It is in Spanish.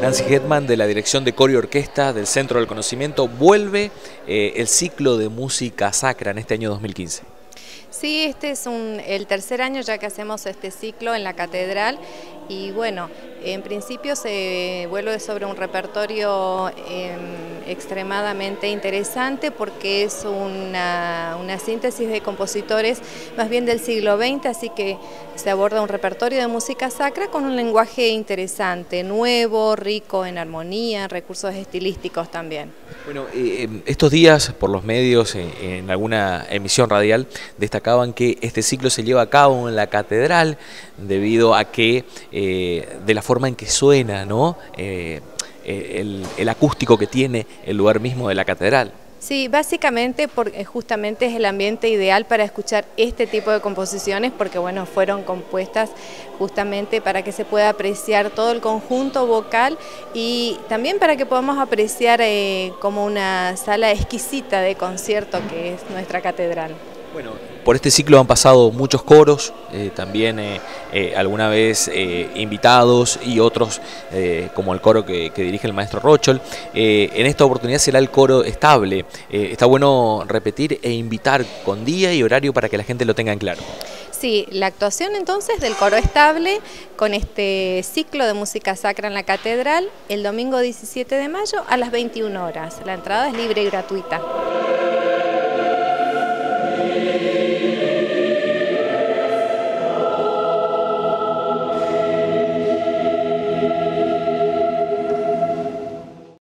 Nancy Hetman de la Dirección de Coro y Orquesta del Centro del Conocimiento vuelve eh, el ciclo de música sacra en este año 2015. Sí, este es el tercer año ya que hacemos este ciclo en la catedral y bueno, en principio se vuelve sobre un repertorio em, extremadamente interesante porque es una, síntesis de compositores más bien del siglo XX, así que se aborda un repertorio de música sacra con un lenguaje interesante, nuevo, rico en armonía, recursos estilísticos también. Bueno, eh, estos días por los medios, en alguna emisión radial, destacaban que este ciclo se lleva a cabo en la catedral debido a que eh, de la forma en que suena, ¿no? Eh, eh, el, acústico que tiene el lugar mismo de la catedral. Sí, básicamente porque justamente es el ambiente ideal para escuchar este tipo de composiciones porque bueno, fueron compuestas justamente para que se pueda apreciar todo el conjunto vocal y también para que podamos apreciar como una sala exquisita de concierto que es nuestra catedral. Bueno, por este ciclo han pasado muchos coros, eh, también eh, eh, alguna vez invitados y otros como el coro que, dirige el maestro Rochol. en esta oportunidad será el coro estable. está bueno repetir e invitar con día y horario para que la gente lo tenga en claro. Sí, la actuación entonces del coro estable con este ciclo de música sacra en la catedral el domingo 17 de mayo a las 21 horas. La entrada es libre y gratuita.